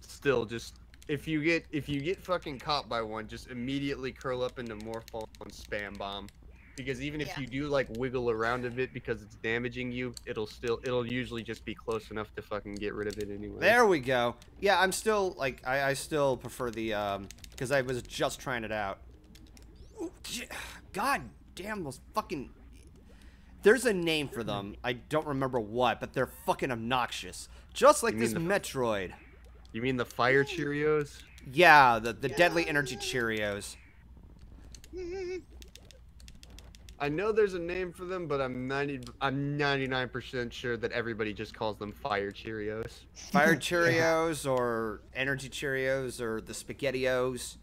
Still, just if you get if you get fucking caught by one, just immediately curl up into morph ball and spam bomb. Because even if Yeah. you do like wiggle around a bit because it's damaging you, it'll still it'll usually just be close enough to fucking get rid of it anyway. There we go. Yeah, I'm still like I, I still prefer the um because I was just trying it out. Ooh, God damn those fucking. There's a name for them. I don't remember what, but they're fucking obnoxious. Just like You this mean Metroid. You mean the fire Cheerios? Yeah, the the deadly energy Cheerios. I know there's a name for them, but I'm 90 I'm 99% sure that everybody just calls them fire Cheerios. Fire Cheerios or energy Cheerios or the Spaghettios.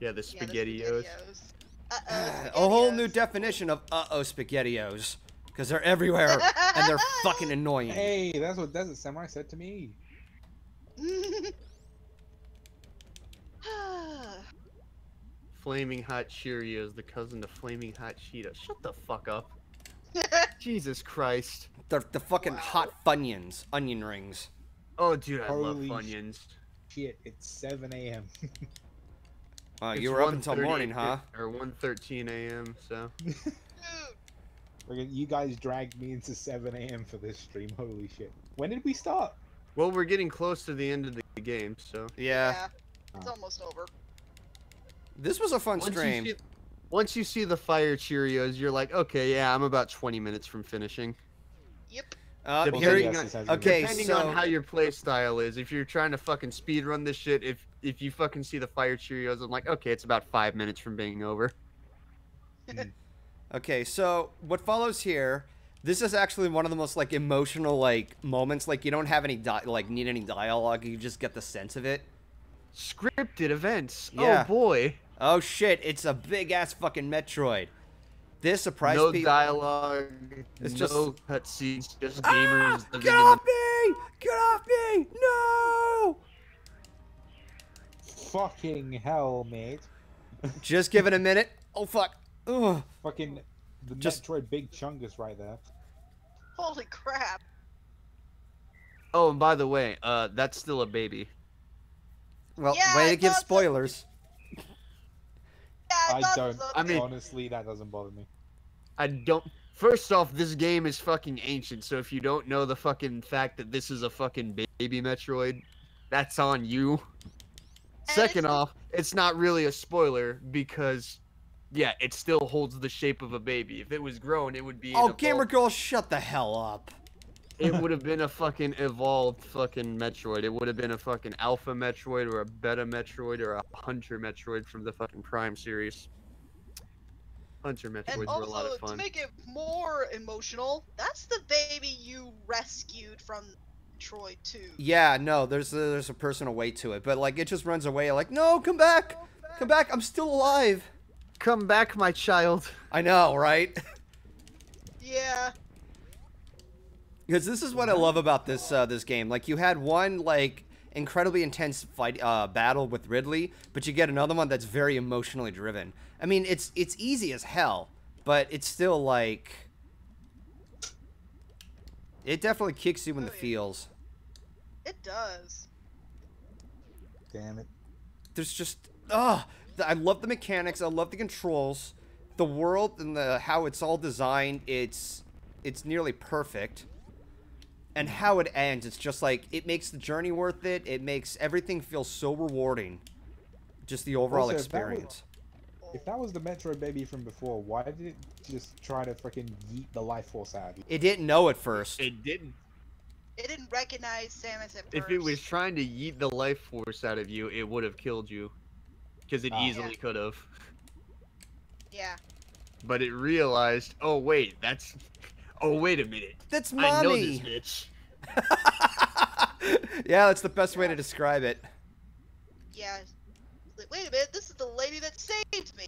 Yeah, the Yeah, the SpaghettiOs. Uh-oh, a whole new definition of uh-oh Spaghettios. Because they're everywhere and they're fucking annoying. Hey, that's what Desert Samurai said to me. Flaming Hot Cheerios, the cousin to Flaming Hot Cheetos. Shut the fuck up. Jesus Christ. They're the fucking Wow. hot Funyuns, onion rings. Oh, dude, I love Holy sh- Funyuns. Shit, it's 7 a.m. Uh, It's you were up until morning, huh? Or 1:13 a.m. So Dude, Friggin- you guys dragged me into 7 a.m. for this stream. Holy shit. When did we start? well, we're getting close to the end of the game. So Yeah. It's Oh. almost over. This was a fun once stream. you, see, once you see the fire Cheerios, you're like, okay, yeah, I'm about 20 minutes from finishing. Yep. Uh, Depending on- Yes, this has okay, Depending so- on how your play style is, if you're trying to fucking speed run this shit, if if you fucking see the fire Cheerios, I'm like, okay, it's about five minutes from being over. okay, so what follows here? This is actually one of the most like emotional like moments. Like you don't have any di- like need any dialogue. You just get the sense of it. Scripted events. Yeah. Oh boy. Oh shit! It's a big ass fucking Metroid. This surprised no people. dialogue. It's no just- cutscenes. Just Ah! gamers. living Get off me! Get off me! No! Fucking hell, mate. Just give it a minute. Oh fuck. Ugh. Fucking the Just- Metroid Big Chungus right there. Holy crap. Oh, and by the way, uh, that's still a baby. Well, Yeah, way I to give thought so. spoilers. Yeah, I, I don't. I mean- honestly, that doesn't bother me. I don't. First off, this game is fucking ancient, so if you don't know the fucking fact that this is a fucking baby Metroid, that's on you. And Second it's- off, it's not really a spoiler because, yeah, it still holds the shape of a baby. If it was grown, it would be. Oh, gamer evolved- girl, shut the hell up. It would have been a fucking evolved fucking Metroid. It would have been a fucking Alpha Metroid or a Beta Metroid or a Hunter Metroid from the fucking Prime series. Hunter Metroids And were a lot also, of to make it more emotional, that's the baby you rescued from Troy 2. Yeah, no, there's a, there's a personal weight to it, but like it just runs away. Like, no, come back, come back. I'm still alive. Come back, my child. I know, right? Yeah. Because this is what I love about this uh, this game. Like, you had one like incredibly intense fight uh, battle with Ridley, but you get another one that's very emotionally driven. I mean, it's it's easy as hell, but it's still like it definitely kicks you in the Oh, feels. It does. Damn it. there's just ah I love the mechanics, I love the controls, the world and the how it's all designed. It's it's nearly perfect. And how it ends, it's just like it makes the journey worth it. It makes everything feel so rewarding. Just the overall Also, if that was- experience. If that was the Metroid baby from before, why did it just try to freaking yeet the life force out of you? It didn't know at first. It didn't. It didn't recognize Samus at first. If it was trying to yeet the life force out of you, it would have killed you. Because it Ah. easily could have. Yeah. But it realized, oh wait, that's. Oh wait a minute. That's mommy. I know this bitch. yeah, that's the best way to describe it. Yeah. Wait a minute, this is the lady that saved me.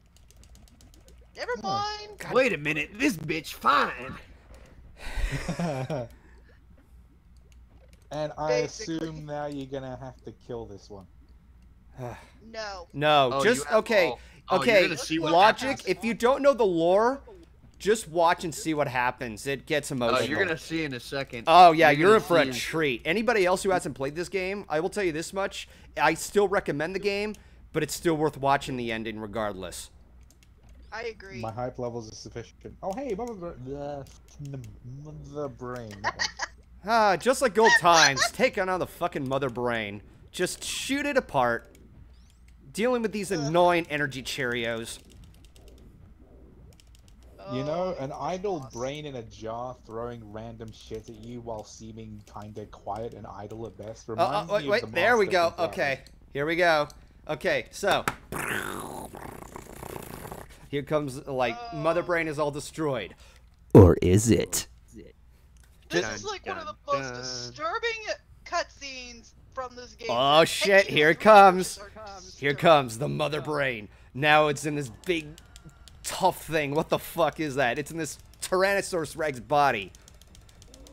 Never Hmm. mind. God. Wait a minute, this bitch fine. and I Basically. assume now you're gonna have to kill this one. No. no, Oh, just okay. oh, okay, gonna see what logic. happens. If you don't know the lore, just watch and see what happens. It gets emotional. Oh, emotional. you're gonna see in a second. Oh yeah, You're you're, in for a in- treat. Anybody else who hasn't played this game, I will tell you this much: I still recommend the game, but it's still worth watching the ending regardless. I agree. My hype levels are sufficient. Oh hey, mother, br- the mother brain. Ah, just like old times, take on the fucking mother brain. Just shoot it apart. Dealing with these annoying energy Cheerios. You know, Oh, an idle brain in a jar throwing random shit at you while seeming kinda quiet and idle at best Oh, reminds oh, wait, me of wait, the there we go. from Okay, here we go. Okay, so here comes like mother brain is all destroyed. Or is it? This is like one of the most dun. disturbing cutscenes from this game. Oh shit, here it comes. Here comes the mother brain. Now it's in this big tough thing. What the fuck is that? It's in this Tyrannosaurus Rex body.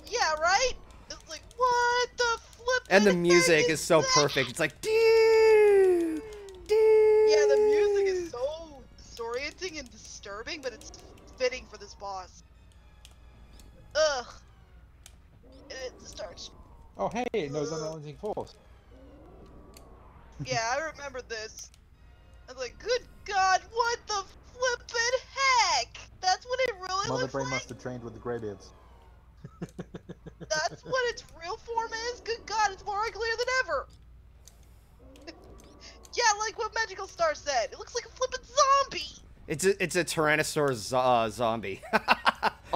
Yeah, right? It's like, what the flip? And the music is so perfect. It's like doo, doo. Yeah, the music is so disorienting and disturbing, but it's fitting for this boss. Ugh. And it starts. Oh hey, it knows unrelenting force. Yeah, I remember this. I was like, good god, what the flippin' heck? That's what it really Mother looks brain like? must have trained with the Greybeards. That's what its real form is? Good god, it's more unclear than ever! yeah, like what Magical Star said. It looks like a flippin' zombie! It's a it's a Tyrannosaurus uh, zombie.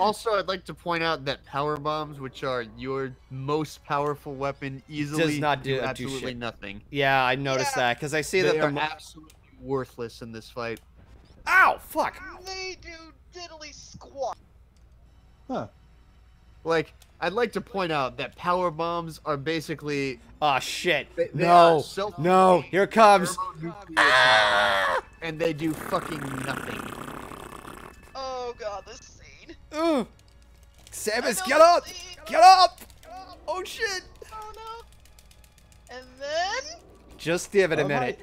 Also, I'd like to point out that power bombs, which are your most powerful weapon, easily does not do- do absolutely shit. nothing. yeah, I noticed Yeah. that because I see They that they're absolutely worthless in this fight. ow fuck. They do diddly squat. Huh. Like, I'd like to point out that power bombs are basically Oh shit. They- they no. No. Here it comes. thermonuclear bombs, and they do fucking nothing. Oh god, this scene. Ugh. I Samus, know get this up! Get up! Oh shit! Oh no. And then Just give it a love how- minute.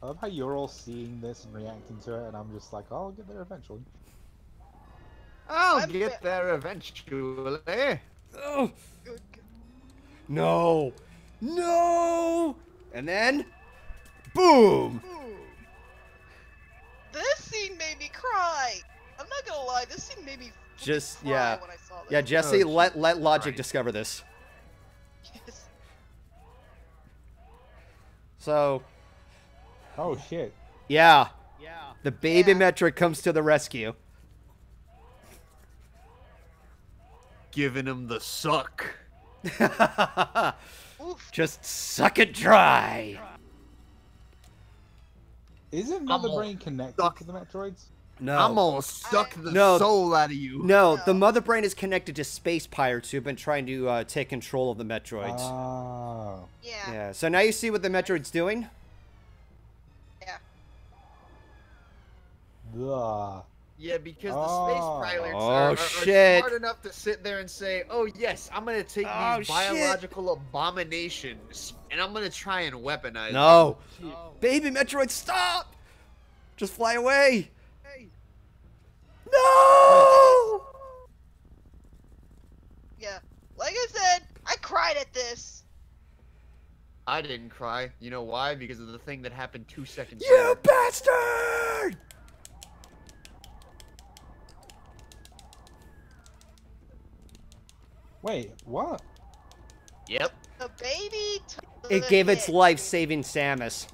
I love how you're all seeing this and reacting to it, and I'm just like, oh, I'll get there eventually. I'll I'm get there eventually. Oh, no. No! And then, boom! This scene made me cry. I'm not gonna lie, this scene made me fucking Just- cry yeah. when I saw this. Yeah, Jesse, Oh, let let logic Christ. discover this. Yes. So, Oh shit. yeah. Yeah. The baby Yeah. Metroid comes to the rescue. Giving him the suck. Just suck it dry. Isn't Mother Brain connected stuck. to the Metroids? No. I'm gonna suck the No. soul out of you. no, the mother brain is connected to space pirates who've been trying to uh, take control of the Metroids. Oh. Yeah. yeah, so now you see what the Metroid's doing? Yeah. Ugh. Yeah, because the Oh. space pilots Oh, are, are, are shit. smart enough to sit there and say, "Oh yes, I'm gonna take Oh, these shit. biological abominations and I'm gonna try and weaponize No. Baby Metroid, stop! Just fly away! Hey. No! Yeah. Like I said, I cried at this. I didn't cry. You know why? Because of the thing that happened two seconds ago. You later. bastard! Wait, what? Yep. The baby took It the gave its life saving Samus.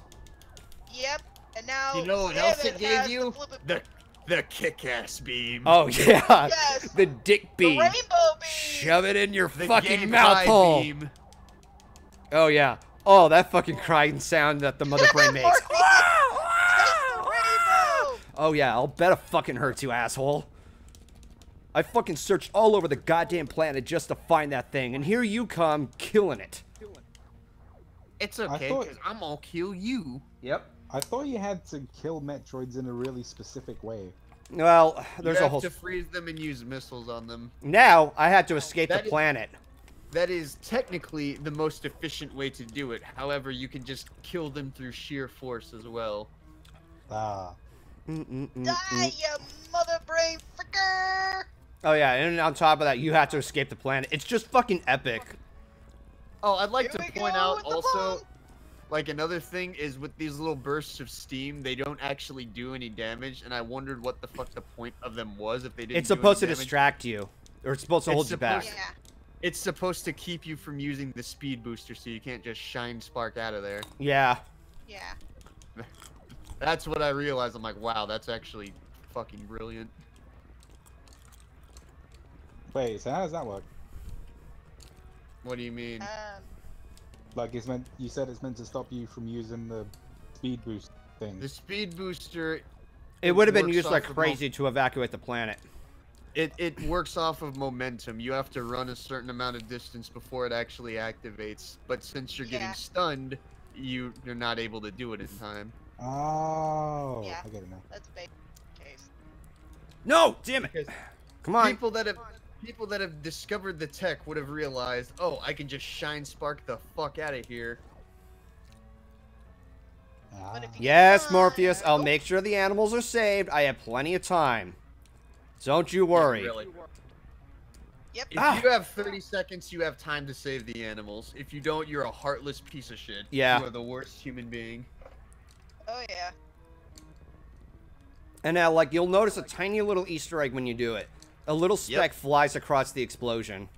Yep. And now You know what else it gave you? The, flippin- The the kick-ass beam. Oh, yeah. Yes. The dick the beam. rainbow beam. Shove it in your the fucking gay mouth pride hole. beam. Oh, yeah. Oh, that fucking crying sound that the mother brain makes. Morty, Take the rainbow. Oh yeah, I'll bet it fucking hurts you, asshole. I fucking searched all over the goddamn planet just to find that thing, and here you come, killing it. It's okay, thought- because I'm gonna kill you. Yep. I thought you had to kill Metroids in a really specific way. Well, there's you a have whole. to freeze them and use missiles on them. Now I had to escape That the is- planet. That is technically the most efficient way to do it. However, you can just kill them through sheer force as well. Ah. Mm, mm, mm, Die, mm. you mother brain fricker. Oh yeah, and on top of that, you have to escape the planet. It's just fucking epic. Oh, I'd like Here to point out also, bomb. Like another thing is with these little bursts of steam, they don't actually do any damage, and I wondered what the fuck the point of them was if they didn't. It's do any supposed to damage. distract you, or it's supposed to It's hold you back. supposed- Yeah. It's supposed to keep you from using the speed booster, so you can't just shine spark out of there. Yeah. Yeah. That's what I realized. I'm like, wow, that's actually fucking brilliant. Wait, so how does that work? What do you mean? Um. Like it's meant. You said it's meant to stop you from using the speed boost thing. The speed booster, It would have been used like crazy to evacuate the planet. it it works off of momentum. You have to run a certain amount of distance before it actually activates. But since you're Yeah. getting stunned, you you're not able to do it in time. Oh, Yeah. I get it now. That's big case. No, damn it. Because Come on. people that have people that have discovered the tech would have realized, oh, I can just shine spark the fuck out of here. Ah. But if you Yes, get Morpheus, I'll make sure the animals are saved. I have plenty of time. Don't you worry. Really. Yep. If Ah. you have 30 seconds, you have time to save the animals. If you don't, you're a heartless piece of shit. Yeah. You are the worst human being. Oh yeah. And now, like, you'll notice a tiny little Easter egg when you do it. A little speck flies across the explosion.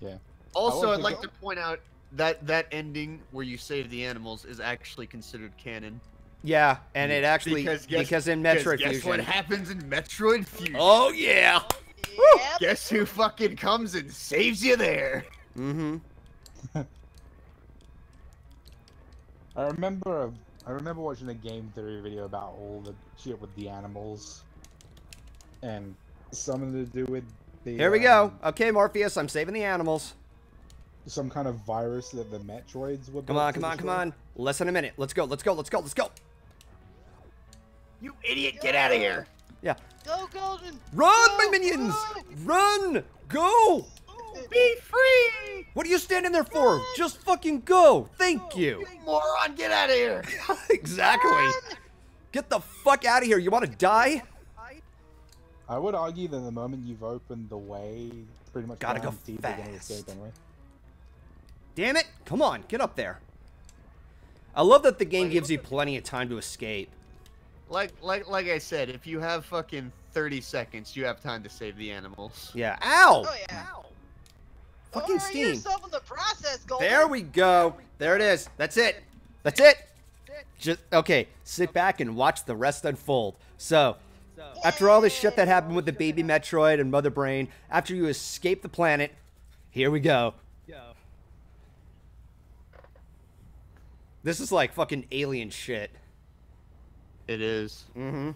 Yeah. Also, I'd like go- to point out that that ending where you save the animals is actually considered canon. Yeah, and it actually because, guess- in because Metroid guess Fusion. what happens in Metroid Fusion? Oh yeah. Yep. Guess who fucking comes and saves you there? Mm-hmm. I remember. I remember watching a game theory video about all the shit with the animals, and something to do with the. Here we go. um, Okay, Morpheus, I'm saving the animals. Some kind of virus that the Metroids would. Come on, come on, come on. Less than a minute. Let's go. Let's go. Let's go. Let's go. You idiot! Get out of here! Yeah. Go Golden. Run, Go, my minions! go. Run! Go! Be free! What are you standing there for? Just fucking go. Thank you. You moron! Get out of here! exactly. Get the fuck out of here. You want to die? I would argue that the moment you've opened the way, pretty much Gotta go guaranteed they're gonna fast. escape anyway. Damn it. Come on. Get up there. I love that the game gives you plenty of time to escape. Like, like, like I said, if you have fucking 30 seconds, you have time to save the animals. Yeah. Ow! Oh yeah. Fucking Don't steam. yourself in the process, Golden. There we go. There it is. That's it. That's it. Just okay. Sit back and watch the rest unfold. So, after all this shit that happened with the baby Metroid and Mother Brain, after you escape the planet, here we go. This is like fucking alien shit. It is. Mm-hmm.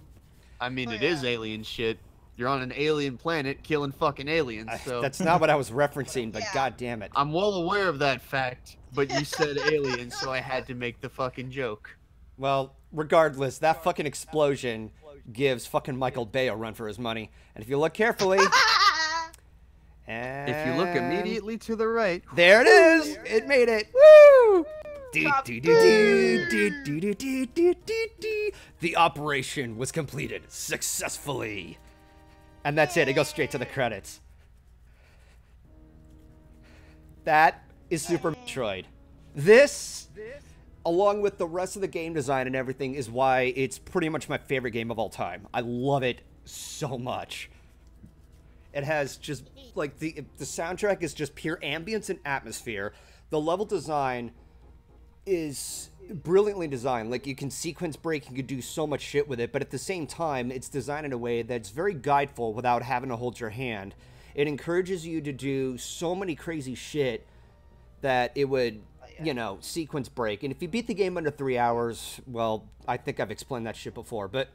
I mean, Oh, it is yeah. alien shit. You're on an alien planet killing fucking aliens. So That's not what I was referencing, but Yeah. god damn it. I'm well aware of that fact, but you said aliens, so I had to make the fucking joke. Well, regardless, that fucking explosion gives fucking Michael Bay a run for his money. And if you look carefully. if you look immediately to the right. There it is! There it, made it! Woo! The operation was completed successfully. And that's it. It goes straight to the credits. That is Super Metroid. This along with the rest of the game design and everything, is why it's pretty much my favorite game of all time. I love it so much. It has just like the the soundtrack is just pure ambience and atmosphere. The level design is brilliantly designed. Like you can sequence break, you can do so much shit with it, but at the same time, it's designed in a way that's very guideful without having to hold your hand. It encourages you to do so many crazy shit that it would, you know, sequence break. And if you beat the game under three hours, well, I think I've explained that shit before, but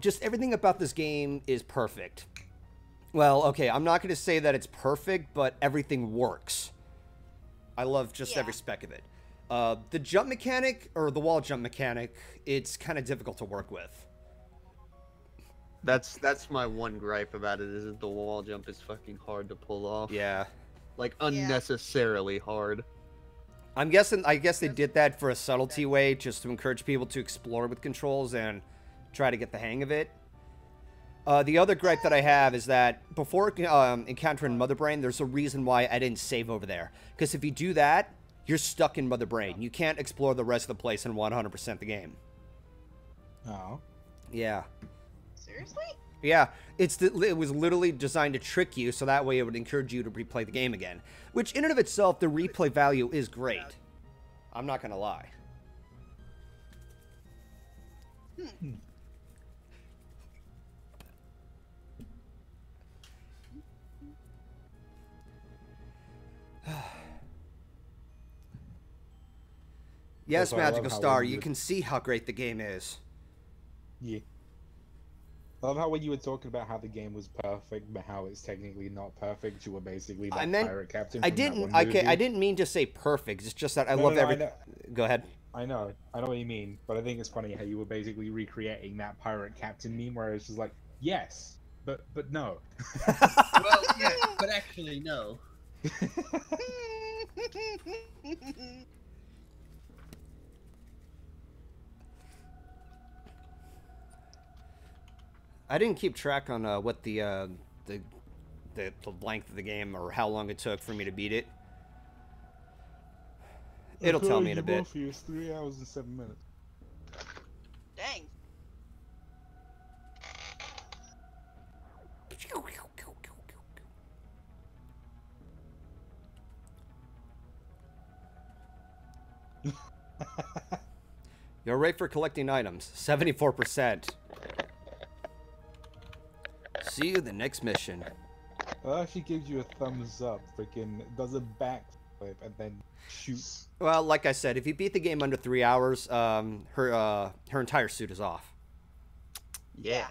just everything about this game is perfect. Well, okay, I'm not going to say that it's perfect, but everything works. I love just Yeah. every speck of it. Uh, the jump mechanic, or the wall jump mechanic, it's kind of difficult to work with. that's that's my one gripe about it is that the wall jump is fucking hard to pull off. Yeah. Like unnecessarily hard. I'm guessing, I guess they did that for a subtlety way, just to encourage people to explore with controls and try to get the hang of it. Uh, the other gripe that I have is that before um, encountering Mother Brain, there's a reason why I didn't save over there. Because if you do that, you're stuck in Mother Brain. You can't explore the rest of the place and 100% the game. Oh. Yeah. Seriously? Yeah, it's the, it was literally designed to trick you, so that way it would encourage you to replay the game again. Which, in and of itself, the replay value is great. I'm not gonna lie. yes, Also, I love Magical Star, you you- can see how great the game is. Yeah. I love how when you were talking about how the game was perfect, but how it's technically not perfect, you were basically that I meant- pirate captain. I from that didn't. one Okay, I movie. didn't mean to say perfect. It's just that I No, love no, no, every. I Go ahead. I know, I know what you mean, but I think it's funny how you were basically recreating that pirate captain meme, where it's just like, yes, but but no. Well, yeah, but actually, no. I didn't keep track on uh, what the, uh, the the the length of the game or how long it took for me to beat it. It'll tell me in a bit. It's three hours and seven minutes. Dang. You're right for collecting items. Seventy-four percent. See you the next mission. Well, actually gives you a thumbs up. Freaking does a backflip and then shoots. Well, like I said, if you beat the game under three hours, um, her uh, her entire suit is off. Yeah.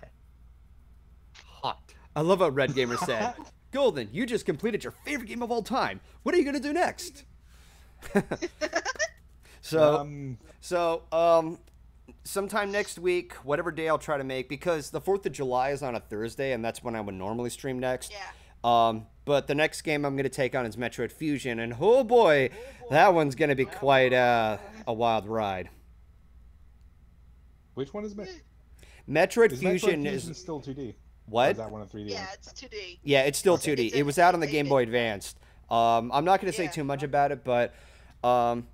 Hot. I love what Red Gamer said. Golden, you just completed your favorite game of all time. What are you gonna do next? so, um, so, um, sometime next week, whatever day I'll try to make, because the Fourth of July is on a Thursday, and that's when I would normally stream next. Yeah. Um, but the next game I'm gonna take on is Metroid Fusion, and oh boy, that one's gonna be quite uh, a wild ride. which one is Met? Metroid Is Fusion Metroid is Fusion still 2D? Or what? is that one a 3D? Yeah, it's 2D. Yeah, it's still Okay. 2D. It's It was out on the Game Boy Advanced. Um, I'm not going to say Yeah. too much about it, but um,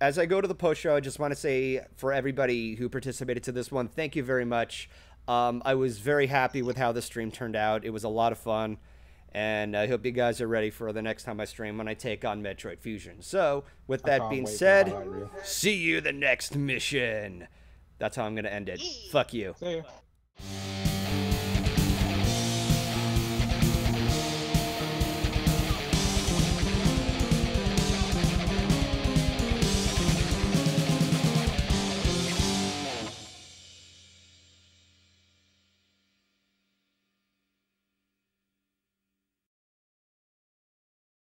as I go to the post show, I just want to say for everybody who participated to this one, thank you very much. Um, I was very happy with how the stream turned out. It was a lot of fun, and I hope you guys are ready for the next time I stream when I take on Metroid Fusion. So, with that being said, highlight see you the next mission. That's how I'm going to end it. Yee. Fuck you. See ya.